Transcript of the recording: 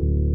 you